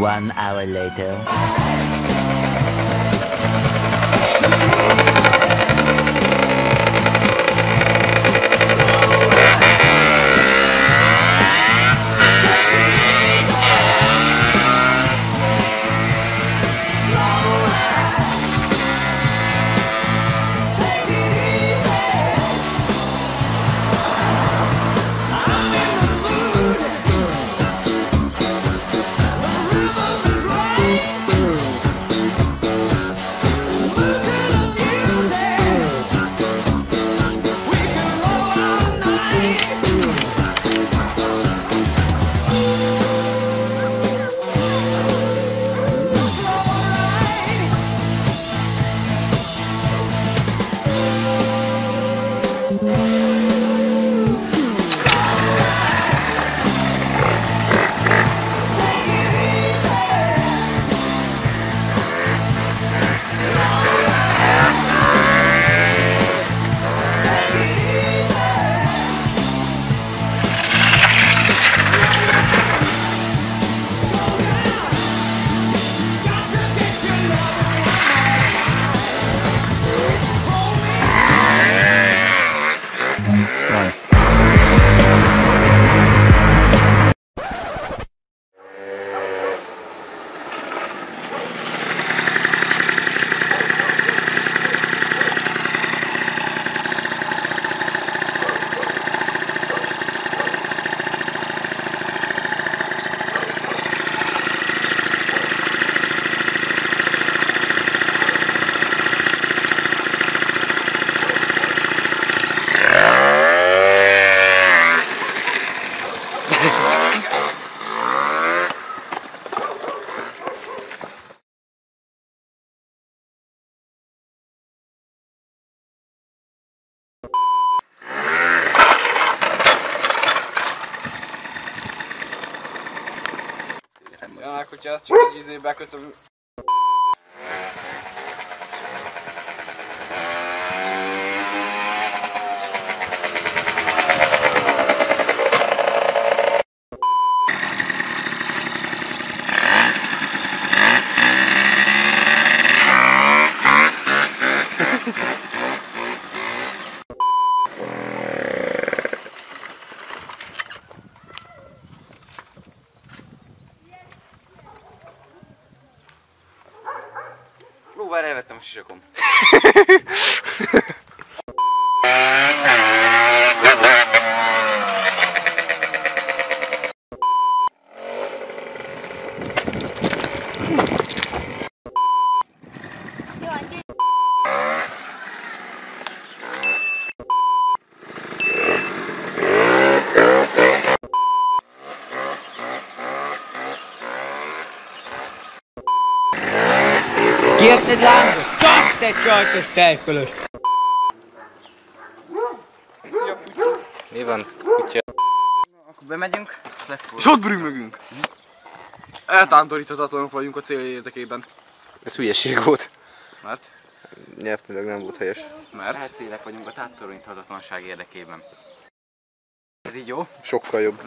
One hour later. adjust, you can use it back with the وبعدين بتمشيكم egy lángos? Csak te csajtos tejfölös! Mi van? Kutya. Akkor bemegyünk, ezt lefúr. És ott brümmögünk. Eltántoríthatatlanok vagyunk a cél érdekében. Ez hülyeség volt. Mert? Nyelvtanilag nem volt helyes. Mert? Elcélek vagyunk a tátoríthatatlanság érdekében. Ez így jó? Sokkal jobb.